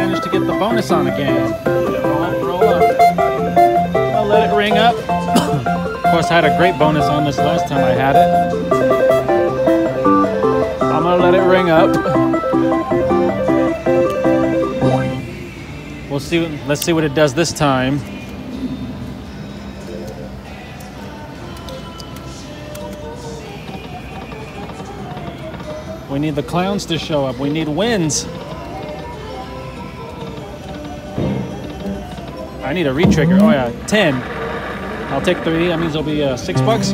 managed to get the bonus on again. I'll let it ring up. of course, I had a great bonus on this last time I had it. I'm gonna let it ring up. We'll see. Let's see what it does this time. We need the clowns to show up. We need wins. I need a retrigger. Oh yeah, 10. I'll take three. That means it'll be uh, six bucks.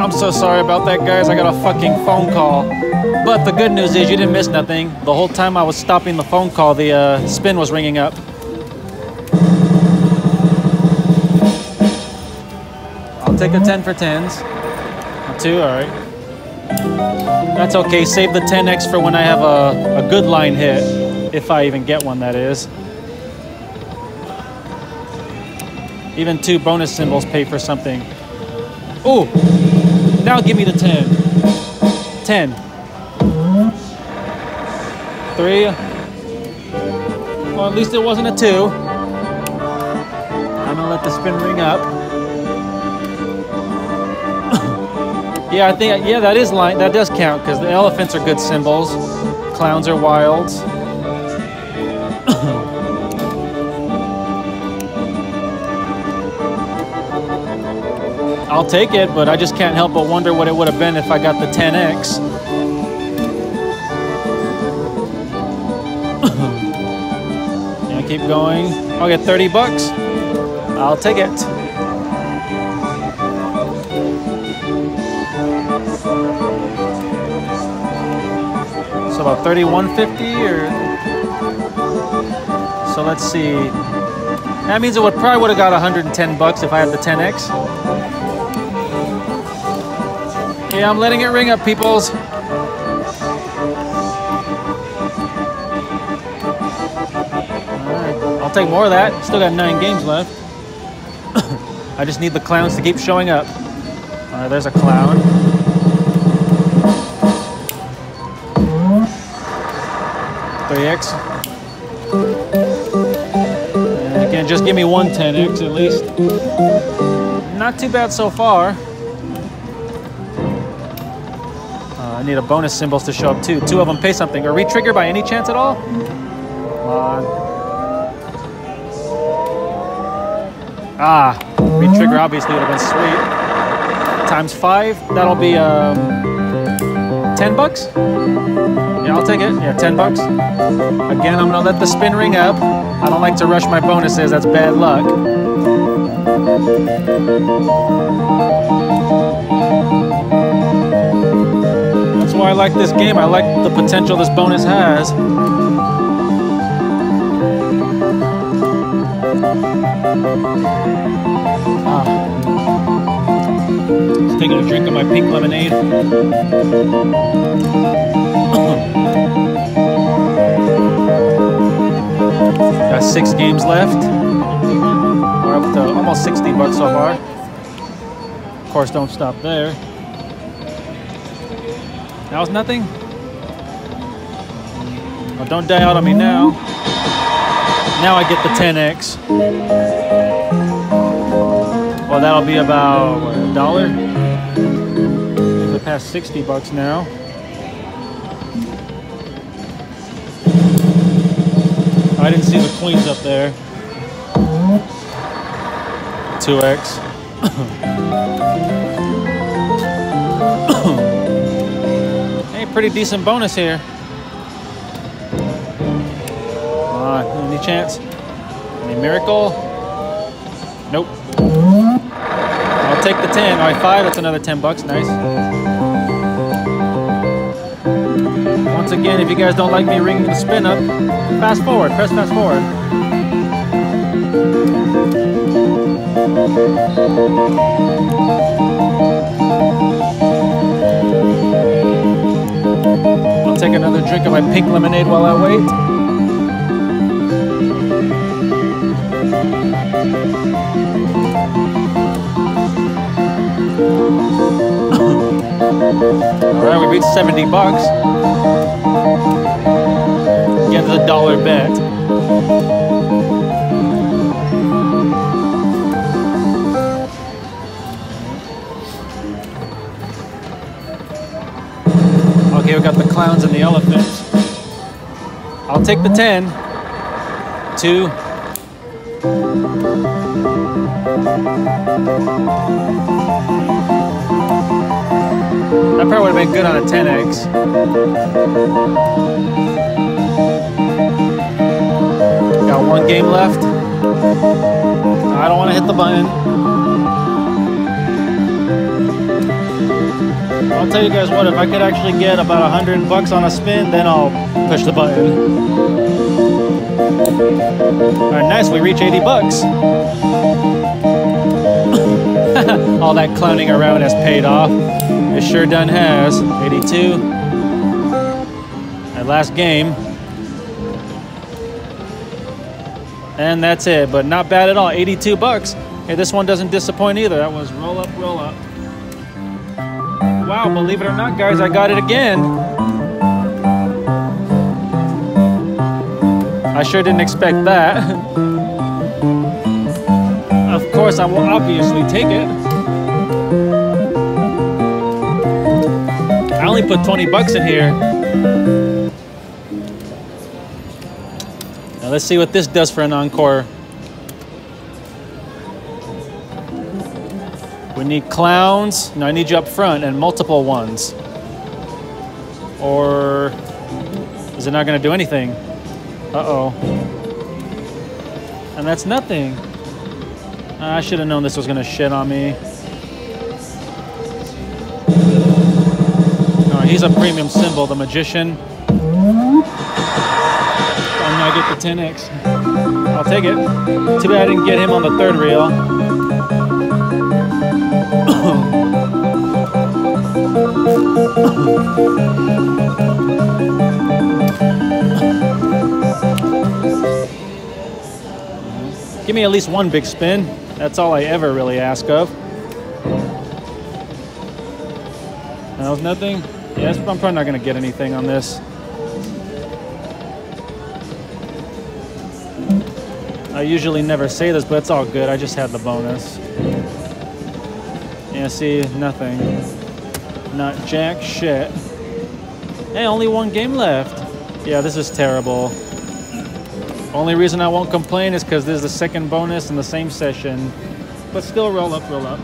I'm so sorry about that, guys. I got a fucking phone call. But the good news is you didn't miss nothing. The whole time I was stopping the phone call, the uh, spin was ringing up. I'll take a 10 for 10s. A two, all right. That's okay. Save the 10x for when I have a, a good line hit. If I even get one, that is. Even two bonus symbols pay for something. Ooh, now give me the 10. 10. Three. Well, at least it wasn't a two. I'm gonna let the spin ring up. yeah, I think, yeah, that is line, that does count because the elephants are good symbols. Clowns are wilds. I'll take it, but I just can't help but wonder what it would have been if I got the 10x. yeah, keep going. I'll get 30 bucks. I'll take it. So about 31.50 or so let's see. That means it would probably would have got 110 bucks if I had the 10x. Yeah, I'm letting it ring up, peoples. Alright, I'll take more of that. Still got nine games left. I just need the clowns to keep showing up. There's a clown. Three X. And again, just give me one 10X at least. Not too bad so far. I need a bonus symbols to show up too. Two of them pay something. A retrigger by any chance at all? Ah, retrigger obviously would have been sweet. Times five, that'll be um, 10 bucks? Yeah, I'll take it. Yeah, 10 bucks. Again, I'm gonna let the spin ring up. I don't like to rush my bonuses, that's bad luck. Like this game. I like the potential this bonus has. Ah. Just taking a drink of my pink lemonade. Got six games left. We're up to almost 60 bucks so far. Of course, don't stop there. That was nothing? Oh, don't die out on me now. Now I get the 10x. Well, that'll be about a dollar. We're past 60 bucks now. I didn't see the queens up there. 2x. Pretty decent bonus here. Come on, any chance? Any miracle? Nope. I'll take the 10. All right, five, that's another 10 bucks, nice. Once again, if you guys don't like me ringing the spin up, fast forward, press fast forward. Take another drink of my pink lemonade while I wait. All right, we reached 70 bucks. Again, the dollar bet. Okay, we got the clowns and the elephant. I'll take the 10. Two. That probably would have been good on a 10x. Got one game left. I don't want to hit the button. I'll tell you guys what, if I could actually get about a hundred bucks on a spin, then I'll push the button. All right, nice, we reach 80 bucks. All that clowning around has paid off. It sure done has. 82. That last game. And that's it, but not bad at all. 82 bucks. Hey, this one doesn't disappoint either. That was roll up, roll up. Wow, believe it or not, guys, I got it again. I sure didn't expect that. of course, I will obviously take it. I only put 20 bucks in here. Now let's see what this does for an encore. We need clowns. No, I need you up front and multiple ones. Or is it not going to do anything? Uh-oh. And that's nothing. I should have known this was going to shit on me. Oh, he's a premium symbol, the magician. To get the 10x. I'll take it. Too bad I didn't get him on the third reel. Give me at least one big spin. That's all I ever really ask of. That was nothing? Yes, I'm probably not going to get anything on this. I usually never say this, but it's all good. I just had the bonus. Yeah, see, nothing. Not jack shit. Hey, only one game left. Yeah, this is terrible. Only reason I won't complain is because this is the second bonus in the same session. But still roll up, roll up.